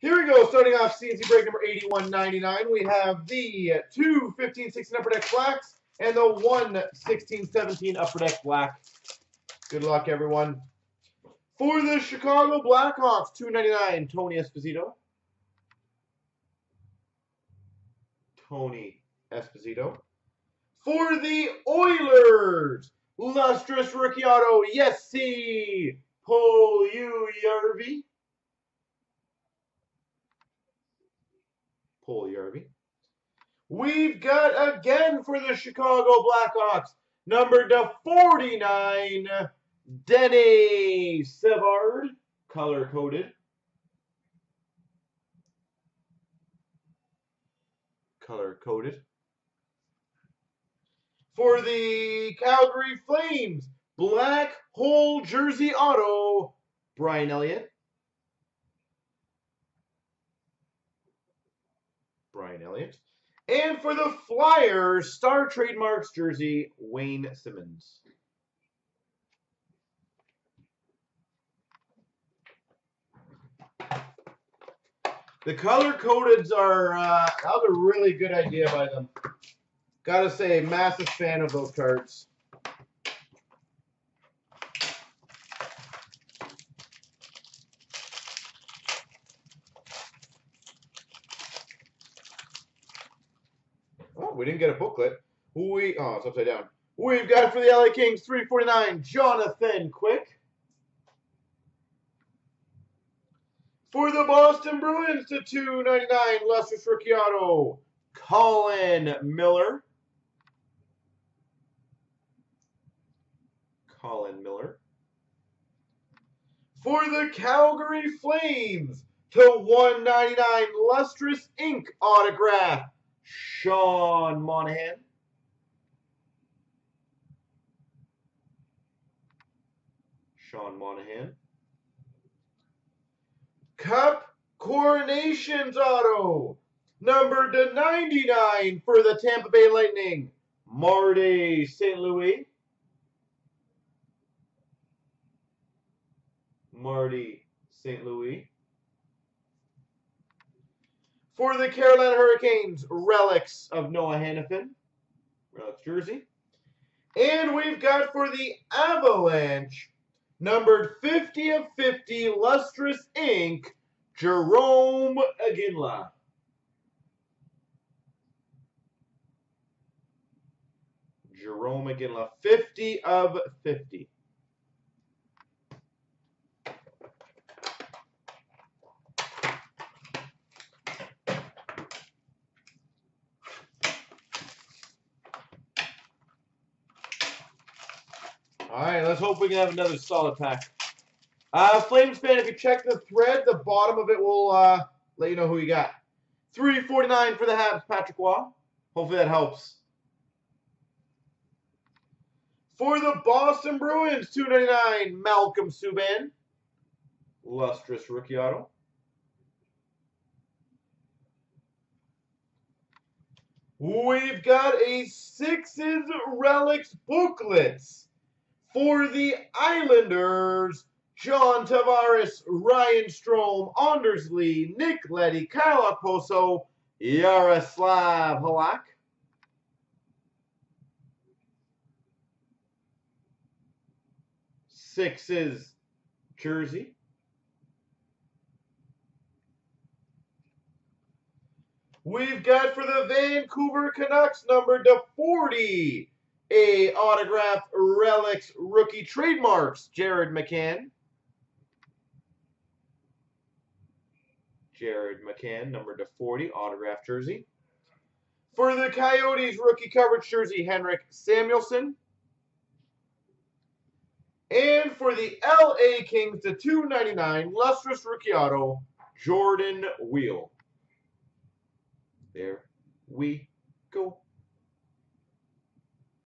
Here we go, starting off CNC break number 8199. We have the 2 15 16 upper deck blacks and the 1 16 17 upper deck black. Good luck, everyone. For the Chicago Blackhawks, 299, Tony Esposito. Tony Esposito. For the Oilers, lustrous rookie auto, Jesse Puljujärvi. Puljujärvi. We've got again for the Chicago Blackhawks, number to 49, Denis Savard, color coded. Color coded. For the Calgary Flames, black hole jersey auto, Brian Elliott. Brian Elliott. And for the Flyers, Star Trademarks jersey, Wayne Simmonds. The color codeds are uh, that was a really good idea by them. Gotta say, massive fan of those cards. We didn't get a booklet. We oh, it's upside down. We've got for the LA Kings 349, Jonathan Quick. For the Boston Bruins to 299, Lustrous Rookie Auto, Colin Miller. Colin Miller. For the Calgary Flames, to 199, Lustrous Ink Autograph, Sean Monahan. Sean Monahan. Cup Coronations Auto. Number to 99 for the Tampa Bay Lightning. Marty St. Louis. Marty St. Louis. For the Carolina Hurricanes, relics of Noah Hanifin. Relics jersey. And we've got for the Avalanche, numbered 50 of 50, lustrous ink, Jarome Iginla. Jarome Iginla, 50 of 50. All right, let's hope we can have another solid pack. Uh, Flames fan, if you check the thread, the bottom of it will uh, let you know who you got. 349 for the Habs, Patrick Roy. Hopefully that helps. For the Boston Bruins, 299, Malcolm Subban. Lustrous rookie auto. We've got a Sixes Relics booklets for the Islanders. John Tavares, Ryan Strome, Anders Lee, Nick Leddy, Kyle Okposo, Yaroslav Halak. Sixes jersey. We've got for the Vancouver Canucks number to 40, a autograph relics rookie trademarks, Jared McCann. Jared McCann, number to 40, autograph jersey. For the Coyotes rookie coverage jersey, Henrik Samuelsson. And for the LA Kings, the 299 lustrous rookie auto, Jordan Weal. There we go.